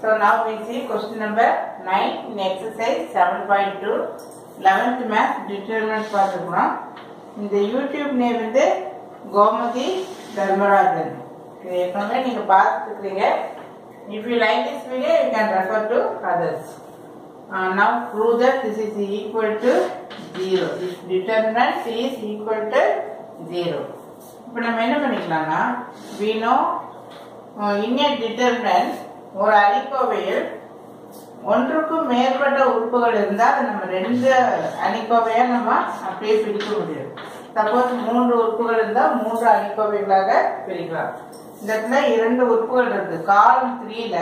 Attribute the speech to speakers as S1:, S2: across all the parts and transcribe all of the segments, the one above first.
S1: So now we see question number 9 in exercise 7.2 11th math determinant பார்த்துக்கிறோம் இந்த YouTube name வந்து கோமதி தர்மராஜன் இது ஏற்கனவே நீங்கள் If you like this video, you can refer to others. Uh, now prove that this is equal to 0 this determinant is equal to 0 இப்போ நம்ம என்ன பண்ணிக்கலாம்னா we know uh, in a determinant ஒரு அணிக்கோவையில் ஒன்றுக்கும் மேற்பட்ட உறுப்புகள் இருந்தால் அதை நம்ம ரெண்டு அணிக்கோவையா நம்ம அப்படியே பிரிக்க முடியும். சப்போஸ் மூன்று உறுப்புகள் இருந்தால் மூன்று அணிக்கோவைகளாக பிரிக்கலாம். இந்த இடத்துல இரண்டு உறுப்புகள் இருக்கு. காலம் த்ரீல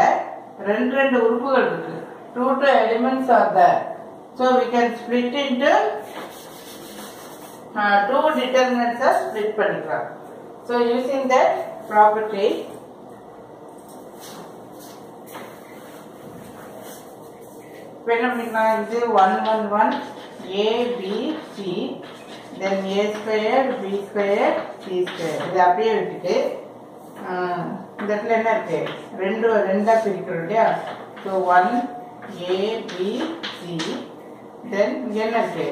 S1: ரெண்டு ரெண்டு உறுப்புகள் இருக்கு. Two two elements are the so we can split into two டிட்டர்மினன்ட்ஸை split பண்ணிக்கலாம். ஸோ யூஸிங் தட் ப்ராப்பர்ட்டி இப்போ என்ன பண்ணிக்கலாம் இது one one one A B C then A square B square C square இதை அப்படியே விட்டுட்டு இந்த இடத்துல என்ன இருக்கு ரெண்டு ரெண்டா பிரிக்கிறோம் இல்லையா so one A B C then இங்கே என்ன இருக்கு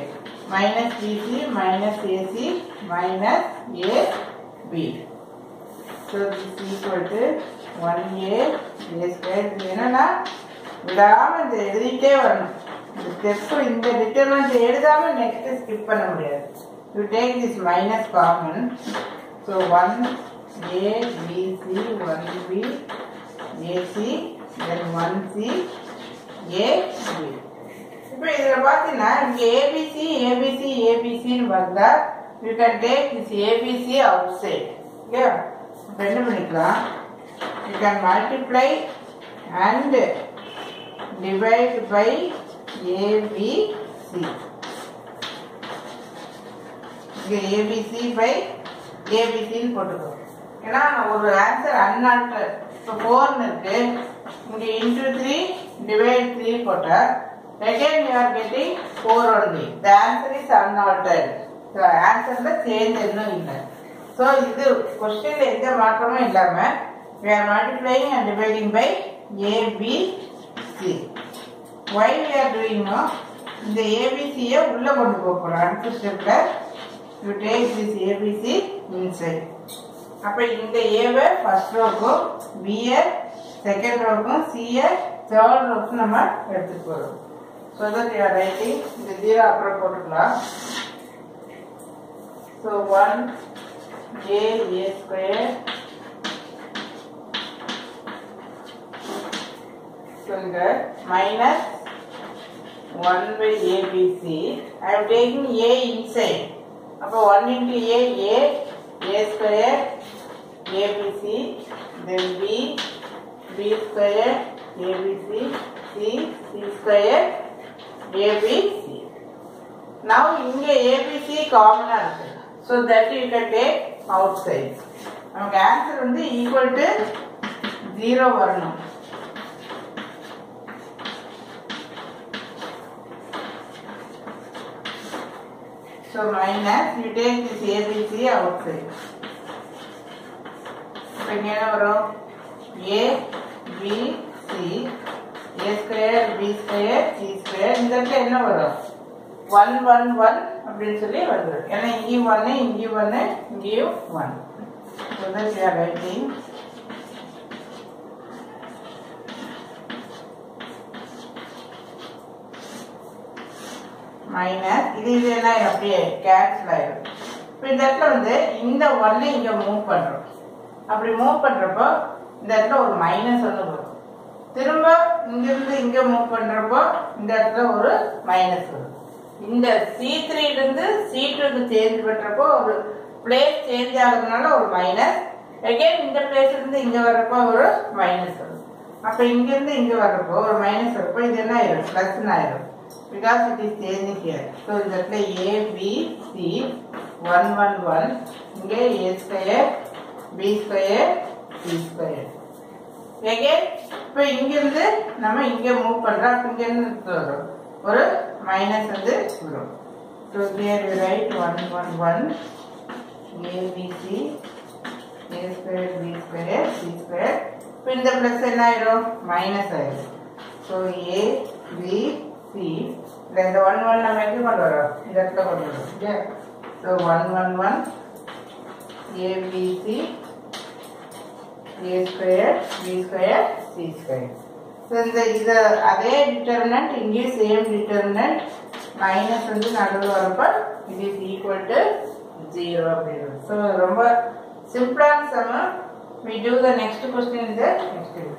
S1: minus BC minus AC minus A B so this equal to one A A square என்னன்னா விடாம இந்த எழுதிட்டே வரணும் இந்த ஸ்டெப் இந்த டிட்டர்மெண்ட் எழுதாம நெக்ஸ்ட் ஸ்கிப் பண்ண முடியாது you take this minus common so one A B C one B A C then one C A B இப்போ இதில் பார்த்தீங்கன்னா இங்கே ஏபிசி ஏபிசி ஏபிசின்னு பார்த்தா you can take this A B C outside okay இப்போ என்ன பண்ணிக்கலாம் you can multiply and divided by ABC. இங்கே ABC by ABCன்னு போட்டுக்கோ. ஏன்னா ஒரு ஆன்சர் அன்ஆல்டர் இப்போ ஃபோர்னு இருக்கு. இங்கே இன்டூ த்ரீ டிவைட் த்ரீ போட்டா again you are getting 4 only. The answer is unaltered So answer ஆன்சரில் change எதுவும் இல்லை. ஸோ இது கொஸ்டினில் எந்த மாற்றமும் இல்லாமல் we are multiplying and dividing by A, B, why Why டூயிங்னா இந்த ஏபிசியை உள்ளே கொண்டு போக போறோம். அடுத்த ஸ்டெப்பில் you take this ABC inside அப்போ இந்த ஏவை ஃபஸ்ட் ரோக்கும் பிஏ செகண்ட் ரோக்கும் சிஏ தேர்ட் ரோக்கும் நம்ம எடுத்துட்டு போகிறோம் so that you are writing இந்த ஜீரோ அப்புறம் போட்டுக்கலாம். So one A A square சொல்லுங்க minus 1 by ABC. I am taking A inside. அப்போ 1 into A, A, A square, ABC, then B, B square, ABC, C, C square, ABC. Now இங்க ABC காமனா இருக்கு. So that you can take outside. நமக்கு answer வந்து equal to 0 வரணும். So minus, you take this ABC outside. இப்போ இங்க என்ன வரும் A, B, C, A square, B square, C square. இந்த இடத்துல என்ன வரும் ஒன் ஒன் ஒன் அப்படின்னு சொல்லி வருது ஏன்னா இங்கேயும் ஒன்று இங்கேயும் ஒன்று இங்கேயும் one So that you are writing minus இது இது என்ன அப்படியே கேன்சல் ஆயிடும். இப்போ இந்த இடத்துல வந்து இந்த ஒன்னை இங்கே மூவ் பண்ணுறோம் அப்படி மூவ் பண்ணுறப்போ இந்த இடத்துல ஒரு மைனஸ் ஒன்று வரும். திரும்ப இங்கிருந்து இங்கே மூவ் பண்ணுறப்போ இந்த இடத்துல ஒரு மைனஸ் வரும். இந்த சி த்ரீலேருந்து சி டூக்கு சேஞ்ச் பண்ணுறப்போ ஒரு பிளேஸ் சேஞ்ச் ஆகுறதுனால ஒரு மைனஸ் அகெயின் இந்த பிளேஸ்லேருந்து இங்கே வர்றப்போ ஒரு மைனஸ் வரும். அப்போ இங்கேருந்து இங்கே வர்றப்போ ஒரு மைனஸ் வரப்போ இது என்ன ஆயிரும்? ப்ளஸ்ன்னு ஆயிரும். because it is changing here. So in that way A, B, C, 1, 1, 1, இங்கே A square, B square, C square. Again, இப்போ இங்கிருந்து நம்ம இங்க மூவ் பண்றோம் அப்ப இங்க இருந்து வரும் ஒரு மைனஸ் வந்து வரும் so here we write 1, 1, 1, A, B, C, A square, B square, C square. இப்போ இந்த ப்ளஸ் என்ன ஆயிடும் மைனஸ் ஆயிடும் ஸோ ஏ பி சி இல்லை இந்த ஒன் ஒன் நம்ம எப்படி கொண்டு வரோம் இந்த இடத்துல கொண்டு வரோம் இல்லையா so one one one A B C A square B square C square so இந்த இது அதே டிட்டர்மினன்ட் இங்கேயும் சேம் டிட்டர்மினன்ட் மைனஸ் வந்து நடுவில் வரப்போ இது இஸ் ஈக்குவல் டு ஜீரோ அப்படின்னு ஸோ ரொம்ப சிம்பிளான சமம் we do the next question in the next video